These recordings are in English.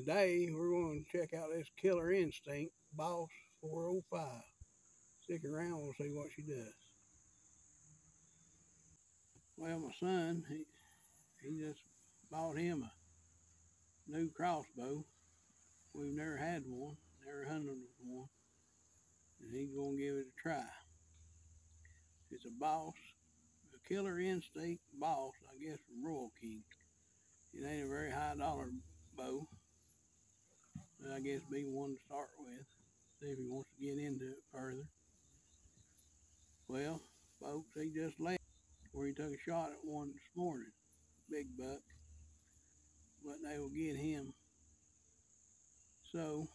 Today we're going to check out this Killer Instinct Boss 405. Stick around, we'll see what she does. Well, my son, he, he just bought him a new crossbow. We've never had one, never hunted with one, and he's going to give it a try. It's a Boss, a Killer Instinct Boss, I guess, from Rural King. It ain't a very high dollar bow. But I guess be one to start with. See if he wants to get into it further. Well, folks, he just left where he took a shot at one this morning. Big buck. But they will get him. So,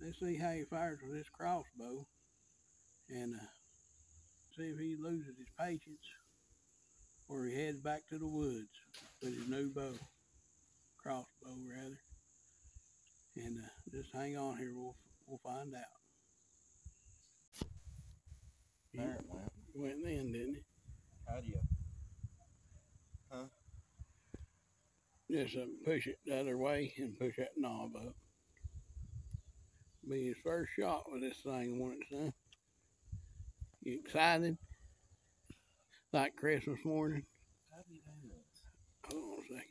let's see how he fires with his crossbow. And uh, see if he loses his patience or he heads back to the woods with his new bow. Crossbow, rather. And uh, just hang on here, we'll, we'll find out. There it went. Went in, didn't it? How do you? Huh? Just uh, push it the other way and push that knob up. Be his first shot with this thing, won't it. You excited? Like Christmas morning? How do you do this? Hold on a second.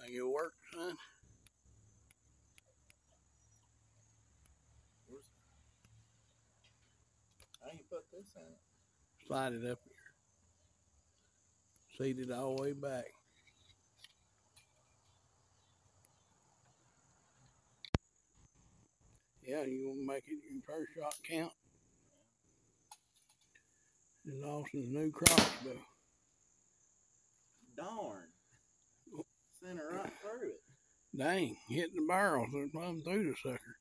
Think it'll work, Where's How put this in? Slide it up here. Seat it all the way back. Yeah, you gonna make it your first shot count? It's Austin's new crossbow. Darn. Sent her right through it. Dang, hit the barrel, it's plumb through the sucker.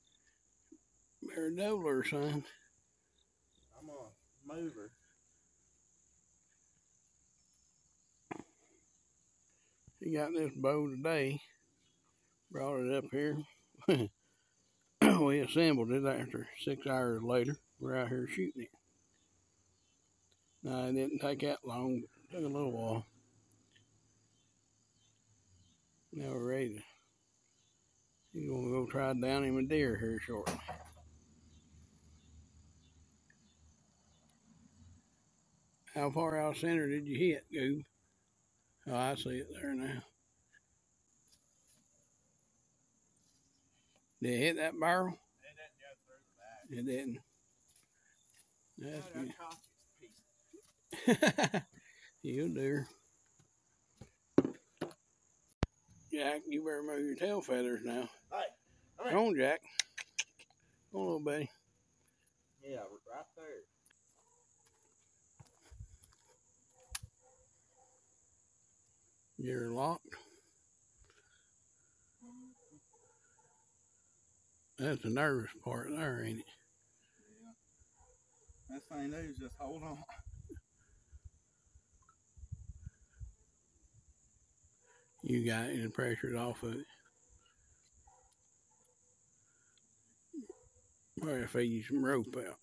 Double her, son. I'm a mover. He got this bow today. Brought it up here. we assembled it after six hours later. We're out here shooting it. No, it didn't take that long. It took a little while. Now we're ready to. He's gonna go try down him a deer here shortly. How far out center did you hit, Goob? Oh, I see it there now. Did it hit that barrel? It didn't go through the back. It didn't. That's Oh, good. that cock's piece. you do. Jack, you better move your tail feathers now. Hey, come Come on, Jack. Come on, little buddy. Yeah, right there. You're locked. That's the nervous part there, ain't it? Yeah. Best thing is just hold on. You got and the pressure's off of it. Or if I use some rope out.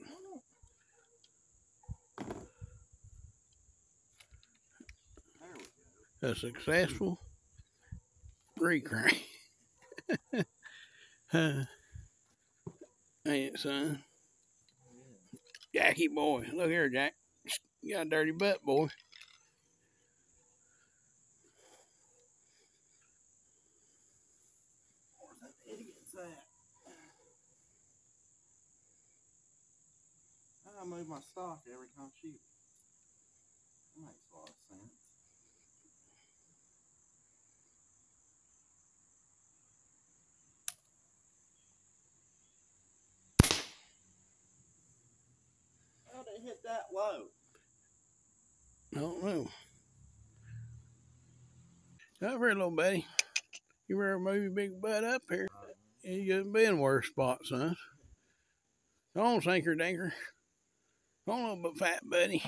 A successful recrank. huh. Ain't son? Jackie boy. Look here, Jack. You got a dirty butt, boy. Where's that idiot's at? I move my stock every time she. That makes a lot of sense. How'd it hit that low? I don't know. Come here, little buddy. You better move your big butt up here. Uh-huh. You could be in worse spots, son. Come on, sinker dinker. Come on, fat buddy.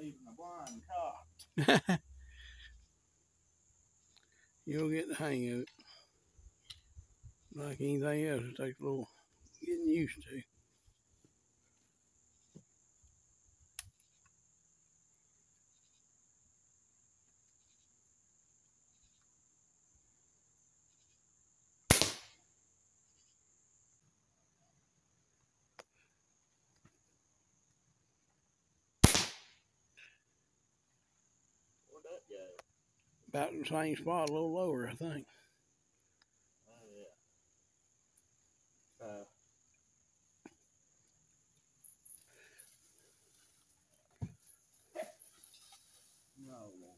Leaving the blind. You'll get the hang of it. Like anything else, it takes a little getting used to. That go? About in the same spot, a little lower, I think. Oh yeah. So No Lord.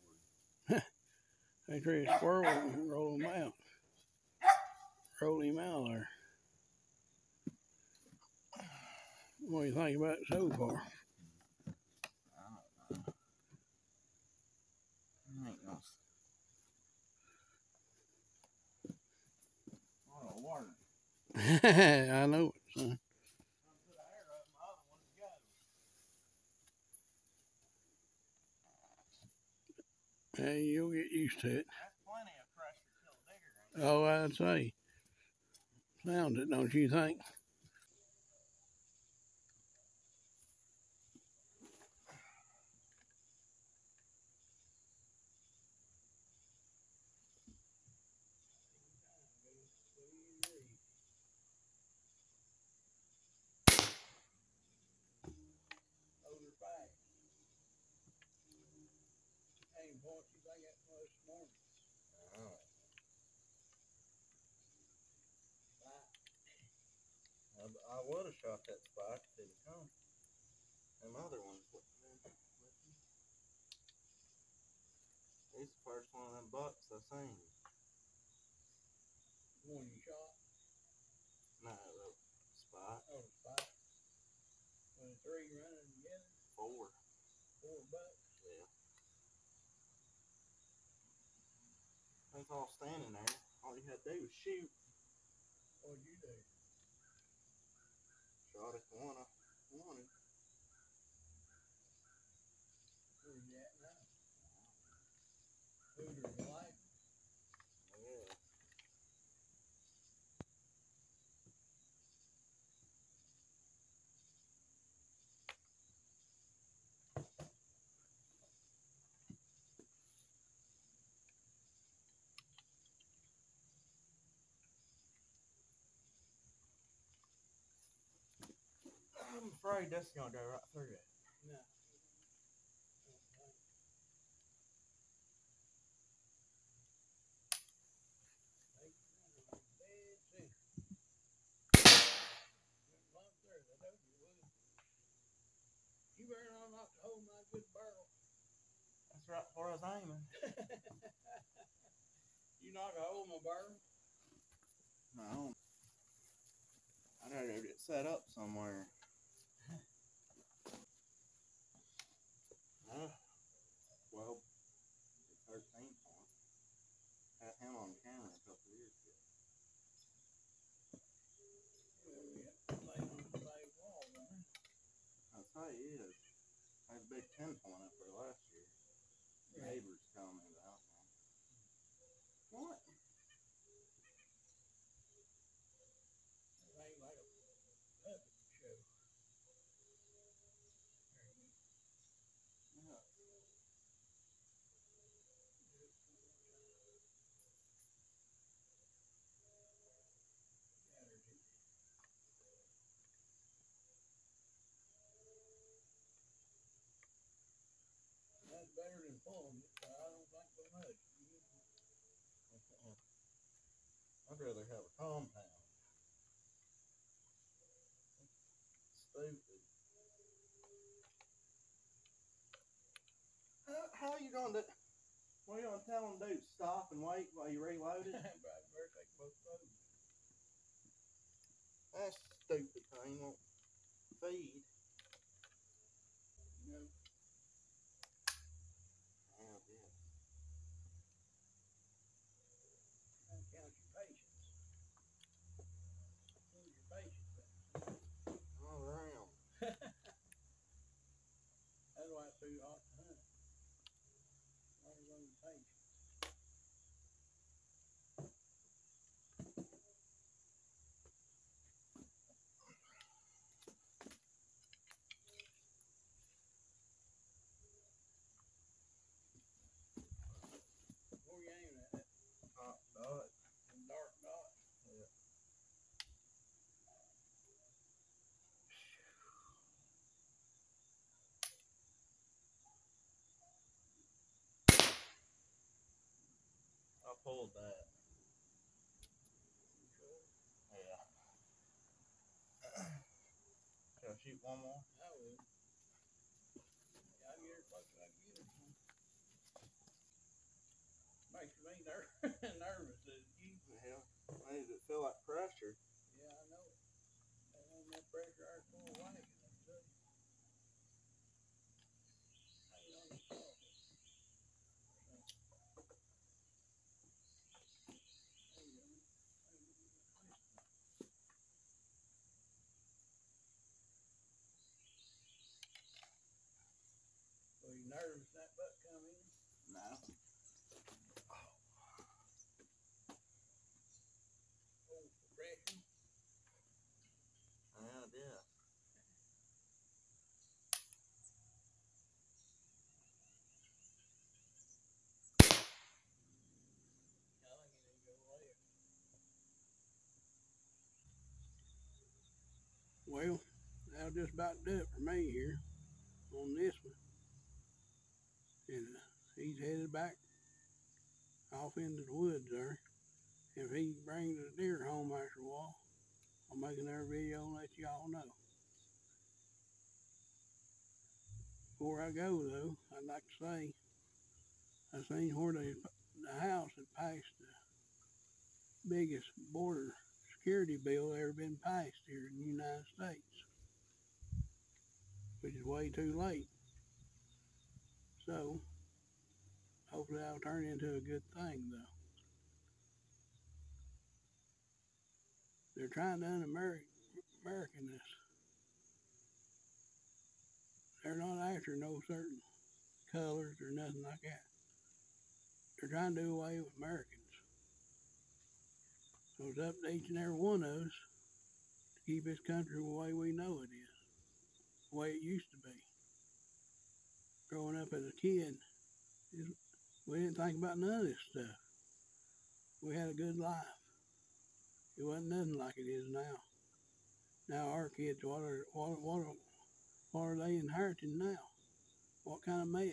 They try to squirrel and roll him out. Roll him out there. What do you think about it so far? I don't know. I ain't gonna. s- Oh, water. I know it, son. Hey, you'll get used to it. That's plenty of pressure to kill a digger. Oh, I'd say. Sounds it, don't you think? Oh. I, I would have shot that spike if it'd come. Them other ones wouldn't have been with me. He's the first one of them bucks I seen. One you shot, No, the spike. oh, five. When the three running together, Four. four bucks. Yeah. They was all standing there. All you had to do was shoot. What'd you do? Shot at the one I wanted. Where you at now? Hooters life. Yeah. I'm afraid that's gonna go right through it. No. You better not knock the hole my good barrel. That's right where I was aiming. you knock a hole in my barrel? No. I gotta go get set up somewhere. Uh, well, thirteen point. Had him on camera a couple of years ago. Yeah, lay on the same wall, man. I'll tell you, he is. I had a big ten point up there last year. Yeah. Neighbors telling me about. What? It ain't like a puppet show. Yeah. That's better than pulling it, but I don't think so much. I'd rather have a compound. Stupid. How, how you gonna do? What you gonna tell them to do? Stop and wait while you reload it? Right, better take both roads. That stupid thing won't feed. You know, Hell yeah. that counts your patience. Where's your patience at? All around. That's why it's too hot to pulled that. Yeah. Shall I shoot one more? I will. Yeah, I get her close I can get her. Makes me ner- nervous as you, Hell, does it feel like pressure? yeah, I know. And then that pressure I pull away, and I tell you. Hang on the saw. There you go. Were you nervous that butt come in? No. Oh, pressure. Yeah, I did. I think it need to go left. Well, that'll just about do it for me here on this one. And uh, he's headed back off into the woods there. If he brings the deer home after a while, I'll make another video and let y'all know. Before I go though, I'd like to say I seen where they the house had passed the biggest border security bill ever been passed here in the United States, which is way too late. So, hopefully that'll turn into a good thing though. They're trying to un-Ameri- American this. They're not after no certain colors or nothing like that. They're trying to do away with Americans. So it's up to each and every one of us to keep this country the way we know it is, the way it used to be. Growing up as a kid, we didn't think about none of this stuff. We had a good life. It wasn't nothing like it is now. Now our kids, what are what what are, what are they inheriting now? What kind of mess?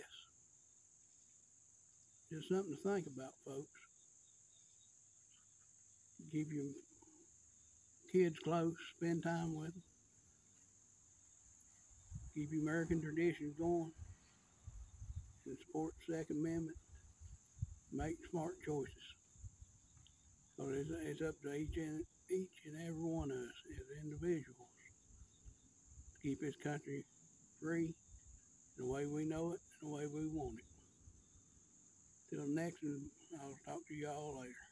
Just something to think about, folks. Keep your kids close, spend time with them. Keep American traditions going. And support the Second Amendment. Make smart choices. So it's, it's up to each and each and every one of us as individuals to keep this country free the way we know it and the way we want it. Till next one, I'll talk to y'all later.